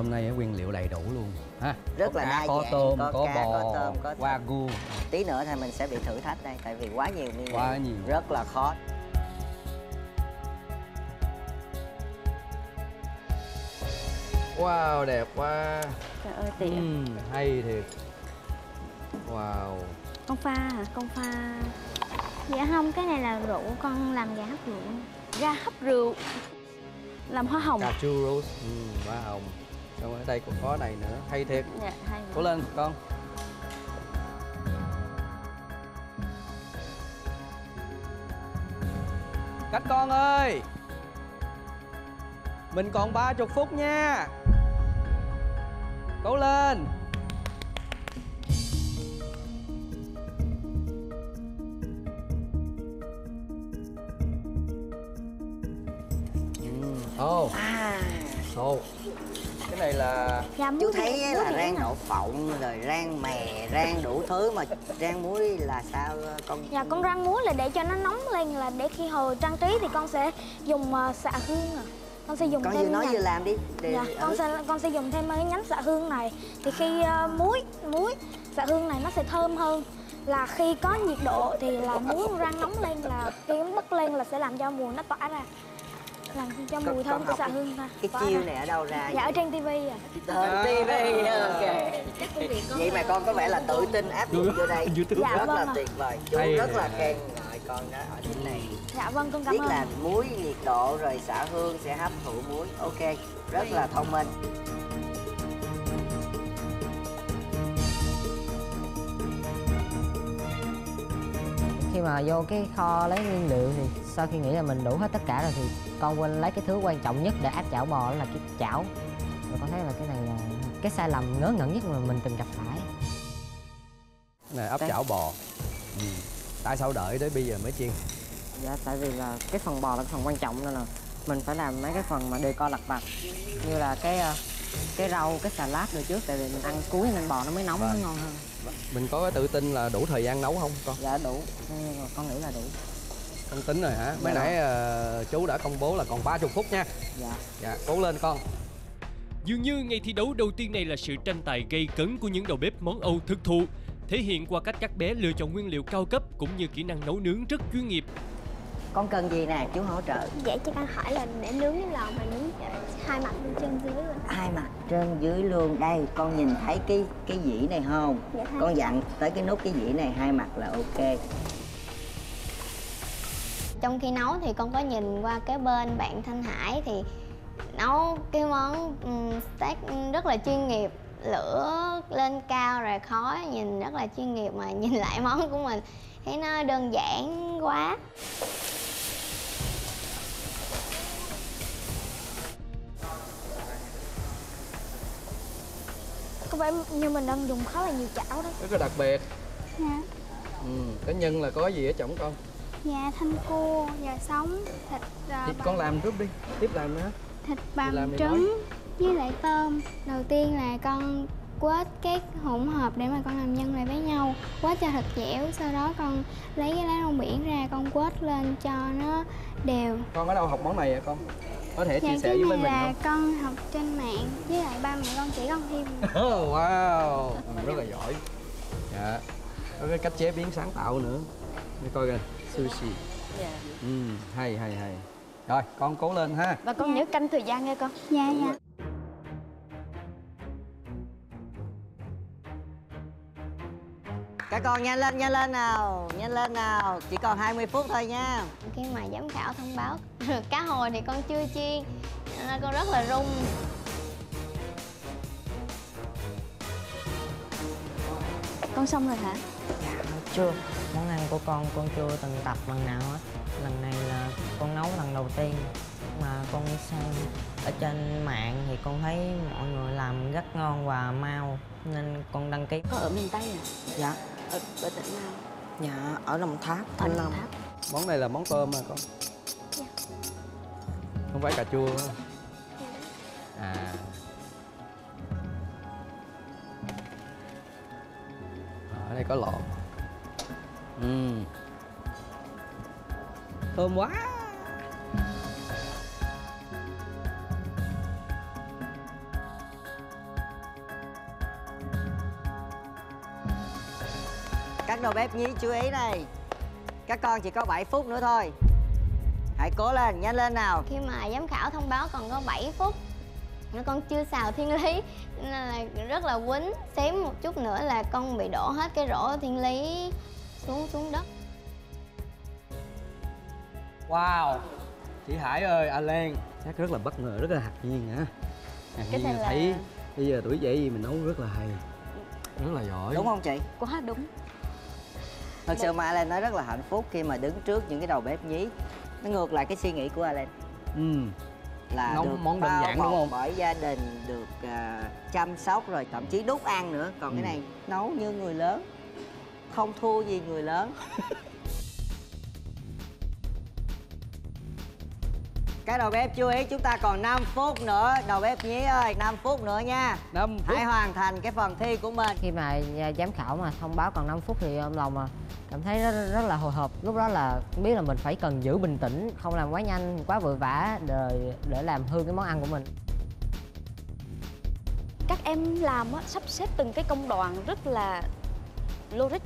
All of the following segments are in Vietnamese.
hôm nay nguyên liệu đầy đủ luôn ha? Rất có là cá, đa có dạng, tôm có có, cá, bò có tôm, có wagyu. Tí nữa thì mình sẽ bị thử thách đây tại vì quá nhiều nguyên liệu. Quá nhiều. rất là khó. Wow đẹp quá. Trời ơi tiện. Ừm, hay thiệt. Wow. Con pha hả? Con pha. Dạ không, cái này là rượu Con làm gà hấp rượu. Gà hấp rượu. Làm hoa hồng. Cà chua rose ừ, hoa hồng xong ở đây còn có này nữa hay thiệt. Dạ, hay cố lên con. Cách con ơi! Mình còn ba chục phút nha. Cố lên. Ồ à. Ồ cái này là Dạ, chú thấy muối là rang đậu phộng rồi rang mè rang đủ thứ mà rang muối là sao con Dạ con rang muối là để cho nó nóng lên là để khi hồi trang trí thì con sẽ dùng uh, xạ hương à. Con sẽ dùng con thêm vừa nói nhành- vừa làm đi để Dạ, con sẽ con sẽ dùng thêm cái nhánh xạ hương này. Thì khi uh, muối muối xạ hương này nó sẽ thơm hơn. Là khi có nhiệt độ thì là muối rang nóng lên là khi bốc lên là sẽ làm cho mùi nó tỏa ra làm cho mùi con thơm của cái- hương ra cái tỏa chiêu này ở đâu ra? Dạ ở trên tivi à. Ờ, TV ok. vậy mà con có vẻ là tự tin áp dụng vô đây. YouTube. Dạ, rất vâng là ạ. tuyệt vời. Chú Hay rất là khen ngợi con đó ở điểm này. Dạ vâng con cảm biết ơn. là muối nhiệt độ rồi xả hương sẽ hấp thụ muối. Ok rất là thông minh khi mà vô cái kho lấy nguyên liệu thì sau khi nghĩ là mình đủ hết tất cả rồi thì con quên lấy cái thứ quan trọng nhất để áp chảo bò đó là cái chảo. Và con thấy là cái này là cái sai lầm ngớ ngẩn nhất mà mình từng gặp phải. Này áp chảo bò. Ừ. tại sao đợi tới bây giờ mới chiên? Dạ tại vì là cái phần bò là cái phần quan trọng nên là mình phải làm mấy cái phần mà đề co lặt vặt. Như là cái ờ, cái rau cái salad rồi trước tại vì mình ăn cuối nên bò nó mới nóng nó Vâng. ngon hơn. Mình có cái tự tin là đủ thời gian nấu không con? Dạ đủ. Ừ, con nghĩ là đủ. Con tính rồi hả? Mới Dạ. nãy ờ, chú đã công bố là còn 30 phút nha. Dạ. Dạ cố lên con. Dường như ngày thi đấu đầu tiên này là sự tranh tài gây cấn của những đầu bếp món Âu thực thụ, thể hiện qua cách các bé lựa chọn nguyên liệu cao cấp cũng như kỹ năng nấu nướng rất chuyên nghiệp. Con cần gì nè chú hỗ trợ. Vậy cho con hỏi là để nướng cái lò mà nướng hai mặt bên trên dưới luôn. Hai mặt trên dưới luôn. Đây con nhìn thấy cái cái dĩ này không? Dạ con dặn tới cái nút cái dĩ này hai mặt là ok. Trong khi nấu thì con có nhìn qua cái bên bạn Thanh Hải thì nấu cái món um, steak rất là chuyên nghiệp lửa lên cao rồi khói nhìn rất là chuyên nghiệp mà nhìn lại món của mình. Thấy nó đơn giản quá vẻ như mình đang dùng khá là nhiều chảo đấy rất là đặc biệt. Dạ. Ừ. cái nhân là có gì ở trong con? Dạ thanh cua gà sống thịt uh, thì con làm trước đi tiếp làm nữa. Thịt thì trứng với lại tôm. Đầu tiên là con quết cái hỗn hợp để mà con làm nhân lại với nhau. Quết cho thật dẻo sau đó con lấy cái lá rong biển ra con quết lên cho nó đều. Con ở đâu học món này vậy con có thể dạ chia sẻ cái với này mình là không? con học trên mạng với lại ba mẹ con chỉ con thêm Oh, wow. Rất là giỏi. Dạ. Có cái cách chế biến sáng tạo nữa. Để coi kìa sushi. Ừ, hay hay hay. Rồi con cố lên ha. Và con nhớ canh thời gian nghe con. Dạ dạ các con nhanh lên nhanh lên nào nhanh lên nào chỉ còn 20 phút thôi nha. Khi mà giám khảo thông báo cá hồi thì con chưa chiên nên con rất là run. Con xong rồi hả? Chưa. Món ăn của con con chưa từng tập lần nào hết lần này là con nấu lần đầu tiên mà con xem ở trên mạng thì con thấy mọi người làm rất ngon và mau nên con đăng ký. Có ở miền Tây à? dạ Ở, ở tỉnh nào? dạ ở đồng tháp thanh long. Tháp. món này là món tôm mà con? Không phải cà chua hả? à. Ở đây có lộn. Ừ thơm quá các đầu bếp nhí chú ý này. Các con chỉ có 7 phút nữa thôi. Hãy cố lên nhanh lên nào. Khi mà giám khảo thông báo còn có 7 phút. Nó con chưa xào thiên lý nên là rất là quýnh. Xém một chút nữa là con bị đổ hết cái rổ thiên lý xuống xuống đất. Wow. Chị hải ơi anh lan. Chắc rất là bất ngờ rất là ngạc nhiên hả? Ngạc Cái nhiên này là thấy bây giờ tuổi trẻ gì mình nấu rất là hay. Rất là giỏi. Đúng không chị? Quá đúng thật sự mà Alan nói rất là hạnh phúc khi mà đứng trước những cái đầu bếp nhí. Nó ngược lại cái suy nghĩ của Alan ừ là Nấu được món đơn giản, đúng không? bởi gia đình được à, chăm sóc rồi thậm chí đút ăn nữa. Còn cái Ừ. này nấu như người lớn không thua gì người lớn các đầu bếp chú ý chúng ta còn 5 phút nữa đầu bếp nhí ơi 5 phút nữa nha. Năm phút. Hãy hoàn thành cái phần thi của mình. Khi mà à, giám khảo mà thông báo còn 5 phút thì ông lòng mà cảm thấy rất, rất là hồi hộp. Lúc đó là biết là mình phải cần giữ bình tĩnh không làm quá nhanh quá vội vã để để làm hư cái món ăn của mình. Các em làm á, sắp xếp từng cái công đoạn rất là logic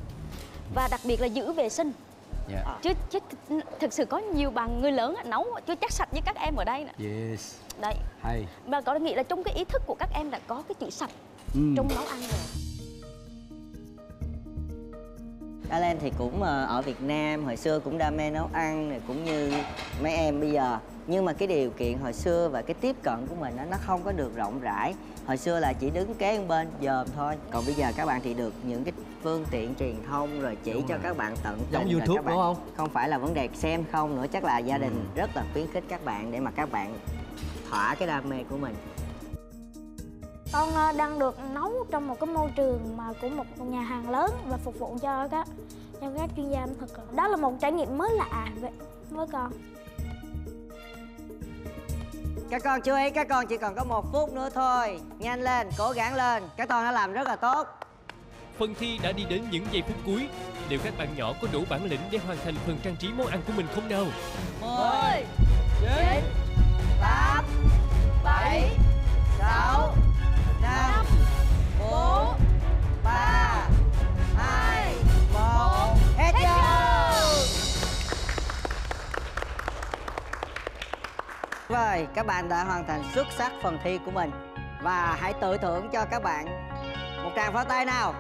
và đặc biệt là giữ vệ sinh dạ. Chứ chứ thực sự có nhiều bằng người lớn nấu chưa chắc sạch như các em ở đây nè. Yes. Đấy hay. Mà có nghĩa là trong cái ý thức của các em là có cái chữ sạch ừ. trong nấu ăn rồi Alan thì cũng ờ, ở Việt Nam hồi xưa cũng đam mê nấu ăn này cũng như mấy em bây giờ nhưng mà cái điều kiện hồi xưa và cái tiếp cận của mình đó, nó không có được rộng rãi hồi xưa là chỉ đứng kế bên dòm thôi còn bây giờ các bạn thì được những cái phương tiện truyền thông rồi chỉ Đúng cho rồi. các bạn tận Giống YouTube, các bạn, đúng không? không phải là vấn đề xem không nữa chắc là gia đình Ừ. rất là khuyến khích các bạn để mà các bạn thỏa cái đam mê của mình con ờ, đang được nấu trong một cái môi trường mà của một nhà hàng lớn và phục vụ cho các cho các chuyên gia ẩm thực. Đó là một trải nghiệm mới lạ với, với con. Các con chú ý các con chỉ còn có một phút nữa thôi. Nhanh lên cố gắng lên. Các con đã làm rất là tốt. Phần thi đã đi đến những giây phút cuối. Liệu các bạn nhỏ có đủ bản lĩnh để hoàn thành phần trang trí món ăn của mình không nào? 10 9 các bạn đã hoàn thành xuất sắc phần thi của mình. Và hãy tự thưởng cho các bạn. Một tràng pháo tay nào.